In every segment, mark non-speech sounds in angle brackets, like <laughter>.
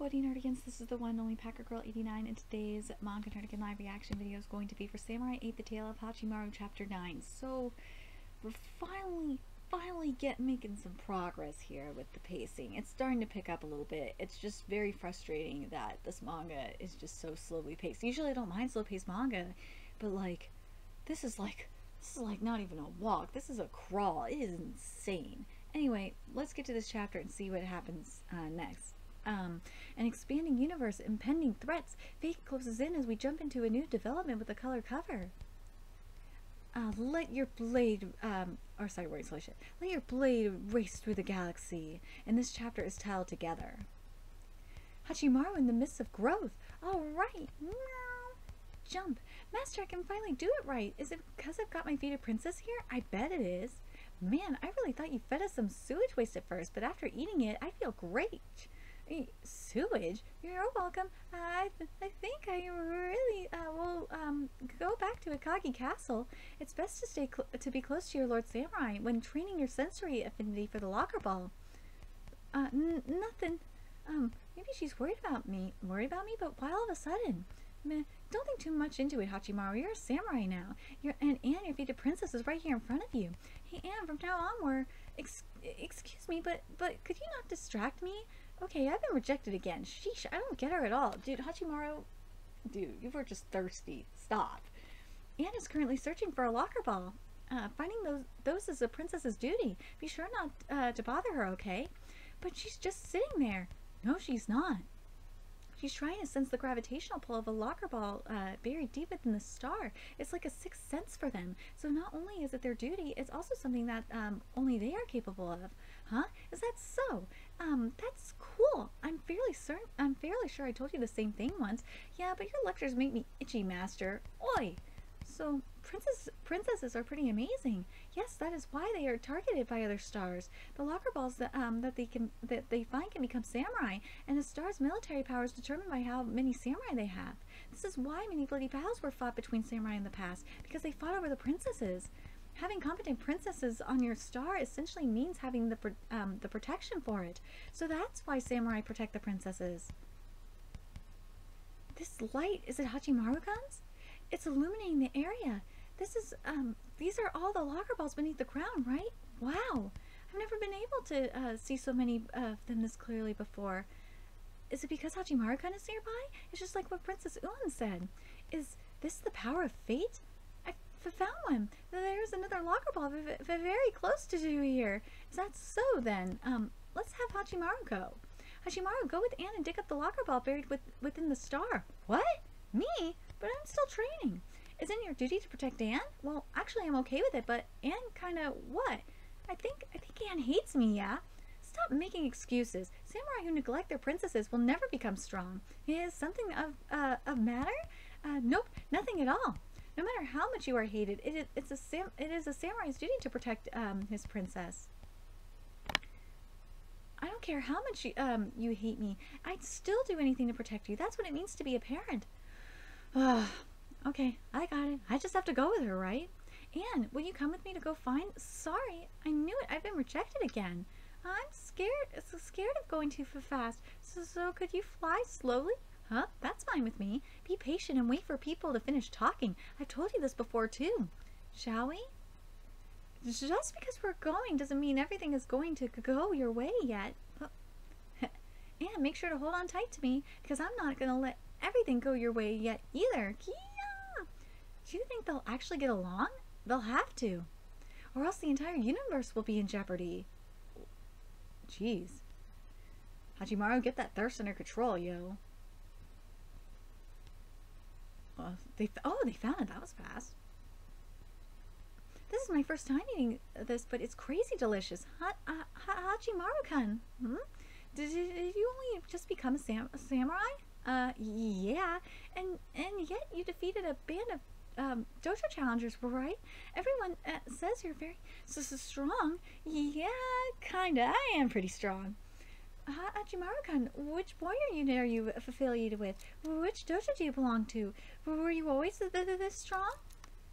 Bloody Nerdigans, this is the one only Packer Girl 89 and today's manga Nerdigan live reaction video is going to be for Samurai 8 The Tale of Hachimaru Chapter 9. So, we're finally, finally get making some progress here with the pacing. It's starting to pick up a little bit. It's just very frustrating that this manga is just so slowly paced. Usually I don't mind slow paced manga, but like, this is like, this is like not even a walk. This is a crawl. It is insane. Anyway, let's get to this chapter and see what happens uh, next. Um, an expanding universe, impending threats. Fate closes in as we jump into a new development with a color cover. Uh, let your blade, um, or sorry, solution. Let your blade race through the galaxy. And this chapter is titled together. Hachimaru in the midst of growth. All right. Meow. Jump. Master, I can finally do it right. Is it because I've got my fated princess here? I bet it is. Man, I really thought you fed us some sewage waste at first, but after eating it, I feel great. Sewage? You're welcome. I, th I think I really uh, will um, go back to Akagi Castle. It's best to stay to be close to your Lord Samurai when training your sensory affinity for the locker ball. Uh, nothing. Um, maybe she's worried about me. Worried about me? But why all of a sudden? Meh, don't think too much into it, Hachimaru. You're a samurai now. You're, and Anne, your fated princess, is right here in front of you. Hey, Anne, from now on, we're... Ex excuse me, but, but could you not distract me? Okay, I've been rejected again. Sheesh, I don't get her at all. Dude, Hachimaru, dude, you were just thirsty. Stop. Anne is currently searching for a locker ball. Uh, finding those those is a princess's duty. Be sure not uh, to bother her, okay? But she's just sitting there. No, she's not. She's trying to sense the gravitational pull of a locker ball uh, buried deep within the star. It's like a sixth sense for them. So not only is it their duty, it's also something that um, only they are capable of. Huh? Is that so? Um, that's cool. I'm fairly certain. I'm fairly sure I told you the same thing once. Yeah, but your lectures make me itchy, Master. Oi! So, princess, princesses are pretty amazing. Yes, that is why they are targeted by other stars. The locker balls that um that they can that they find can become samurai, and a star's military power is determined by how many samurai they have. This is why many bloody battles were fought between samurai in the past, because they fought over the princesses. Having competent princesses on your star essentially means having the um, the protection for it. So that's why samurai protect the princesses. This light, is it Hachimaru-kun's? It's illuminating the area. This is, um, these are all the locker balls beneath the ground, right? Wow. I've never been able to uh, see so many of them this clearly before. Is it because Hachimaru-kun is nearby? It's just like what Princess Ulan said. Is this the power of fate? One. There's another locker ball very close to you here. Is that so then? Um, let's have Hachimaru go. Hachimaru, go with Anne and dig up the locker ball buried with, within the star. What? Me? But I'm still training. Isn't your duty to protect Anne? Well, actually, I'm okay with it, but Anne kind of what? I think I think Anne hates me. Yeah. Stop making excuses. Samurai who neglect their princesses will never become strong. Is something of uh, of matter? Uh, nope, nothing at all. No matter how much you are hated, it is it's a sam it is a samurai's duty to protect um, his princess. I don't care how much you, um, you hate me. I'd still do anything to protect you. That's what it means to be a parent. <sighs> okay, I got it. I just have to go with her, right? Anne, will you come with me to go find? Sorry, I knew it. I've been rejected again. I'm scared, so scared of going too fast. So, so could you fly slowly? Huh? That's fine with me. Be patient and wait for people to finish talking. I've told you this before too. Shall we? Just because we're going doesn't mean everything is going to go your way yet. <laughs> and make sure to hold on tight to me because I'm not going to let everything go your way yet either. Kia! Do you think they'll actually get along? They'll have to. Or else the entire universe will be in jeopardy. Jeez. Hachimaru, get that thirst under control, yo. Well, they oh, they found it. That was fast. This is my first time eating this, but it's crazy delicious. Ha, ha, Hachimaru-kun, hmm? Did, did, you only just become a, sam a samurai? Uh, yeah, and and yet you defeated a band of um, dojo challengers, right? Everyone uh, says you're very so, so strong. Yeah, kinda. I am pretty strong. Hachimaru-kun, which warrior are you affiliated with? Which dojo do you belong to? Were you always this strong?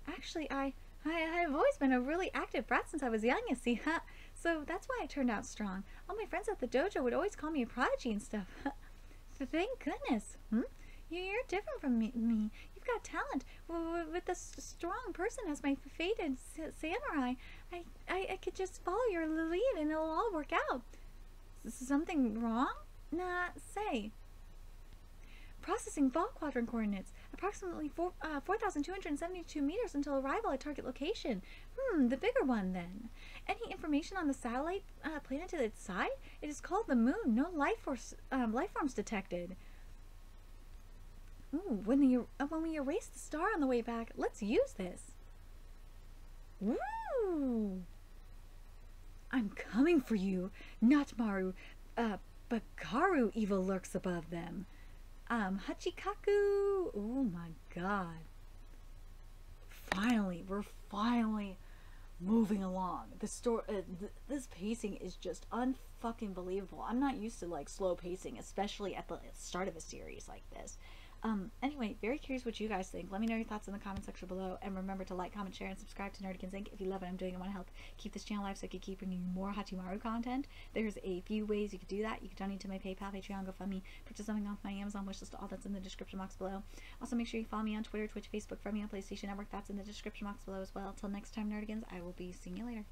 Actually, I, I, I've always been a really active brat since I was young, you see, huh? So that's why I turned out strong. All my friends at the dojo would always call me a prodigy and stuff. Thank goodness. Hmm? You're different from me. You've got talent. With this strong person as my fated samurai, I, I, I could just follow your lead and it'll all work out. Something wrong? Nah, say. Processing fall quadrant coordinates. Approximately 4, uh, 4,272 meters until arrival at target location. Hmm, the bigger one then. Any information on the satellite uh, planet to its side? It is called the moon. No life, force, um, life forms detected. Ooh, when, the, uh, when we erase the star on the way back, let's use this. Woo! For you, not Maru, uh, but Karu evil lurks above them. Um, Hachikaku. Oh my god. Finally, we're finally moving along. The story, uh, th this pacing is just unfucking believable. I'm not used to like slow pacing, especially at the start of a series like this. Um, anyway, very curious what you guys think. Let me know your thoughts in the comment section below. And remember to like, comment, share, and subscribe to Nerdigans Inc. if you love what I'm doing and want to help keep this channel alive so I can keep bringing you more Hachimaru content. There's a few ways you can do that. You can donate to my PayPal, Patreon, GoFundMe, purchase something off my Amazon wishlist. All that's in the description box below. Also, make sure you follow me on Twitter, Twitch, Facebook, from me on PlayStation Network. That's in the description box below as well. Till next time, Nerdigans, I will be seeing you later.